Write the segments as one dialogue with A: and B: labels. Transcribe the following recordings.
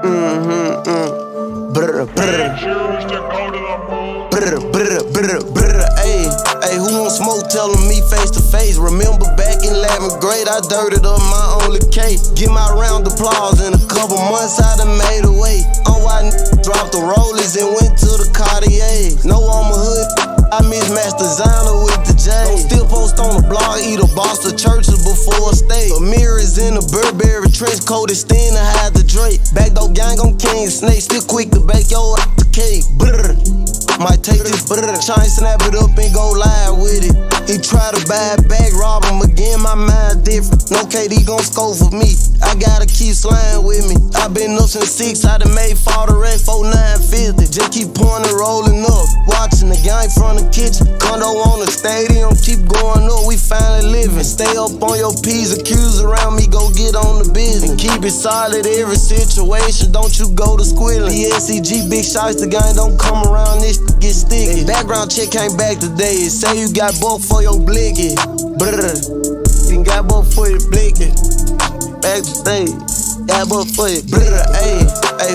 A: Mm-hmm. Mm. Brr, brr. Brr, brr, brr, brr. Ayy, ayy, who won't smoke? Telling me face to face. Remember back in 11th grade, I dirted up my only K. Get my round applause in a couple months, I done made a way. On on the blog, eat a box of Churches before a stay. Amiris in a Burberry trench coat, extend to hide the Drake. Backdoor gang on King Snake, still quick to bake your the cake. Brr. Might take this brr, try and snap it up and go live with it. He try to buy it back, rob him again, my mind different. No KD gon' score for me, I gotta keep slaying with me. I been up since six, I done made fall the rest, 4950. Just keep pouring and rolling up, from the kitchen. Condo on the stadium, keep going up, we finally living. Stay up on your P's, accused around me, go get on the business. And keep it solid every situation, don't you go to squilling. The SCG, big shots, the gang don't come around this get sticky. Background check came back today. Say you got both for your blicky. Brr. You got both for your blicky. Back to stage. Got both for your brr. Ayy, ayy,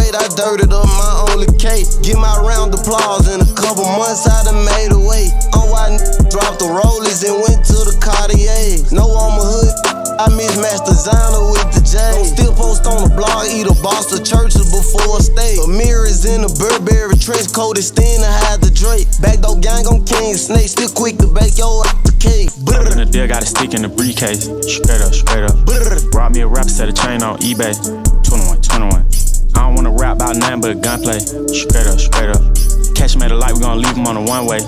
A: 11th I dirted up my only K. Get my round applause in a couple months, I done made a way. Oh, on why dropped the rollers and went to the Cartier. No, I'm a hood. I miss Master Designer with the J. Don't still post on the blog, eat a box of Churches before a stay. Amiris in a Burberry trench coat, extend to hide the Drake. Backdoor gang on King Snake, still quick to bake your the cake.
B: Brr. In the deal, got a stick in the briefcase. Straight up, straight up.
A: Brr.
B: Brought me a rap set a chain on eBay. 21, 21. I don't wanna rap about nothing but gunplay. Straight up, straight up. Catch him at the light, we gon' leave him on the one way.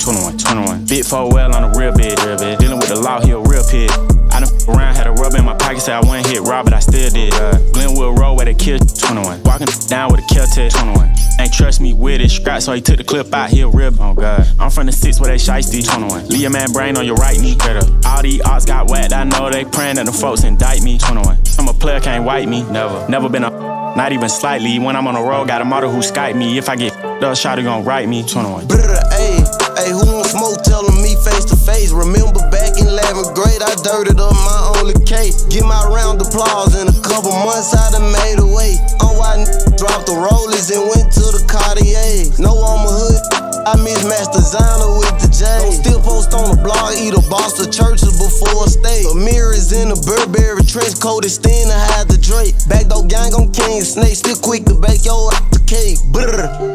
B: 21, 21. Big four well on the real bed, real bed. Dealing with the law, he a real pig. I done around, had a rub in my pocket, said I wouldn't hit Rob, but I still did. Uh, Glenwood Road where they killed 21. Walking down with a Kel-Tec 21. Ain't trust me with it, scrap, so he took the clip out, he a rib. Oh god. I'm from the six where they shiesty 21. Leave your man brain on your right knee. Straight up. All these odds got whacked, I know they praying that the folks indict me 21. I'm a player, can't wipe me. Never. Never been a not even slightly. When I'm on the road, got a model who Skype me. If I get up, shot gon' write me 21.
A: Brr, ayy, ayy, who won't smoke? Telling me face to face. Remember back in 11th grade, I dirted up my only K. Get my round applause in a couple months, I done made a way. Oh, on why dropped the rollers and went to the Cartier. No, I'm a hood. I miss Master Designer with the J. Don't still post on the blog, eat a box of Churches before a stay. Amiris in a Burberry trench coat, extend to hide the Drake. Backdoor gang on King Snake, still quick to bake your cake. Brr.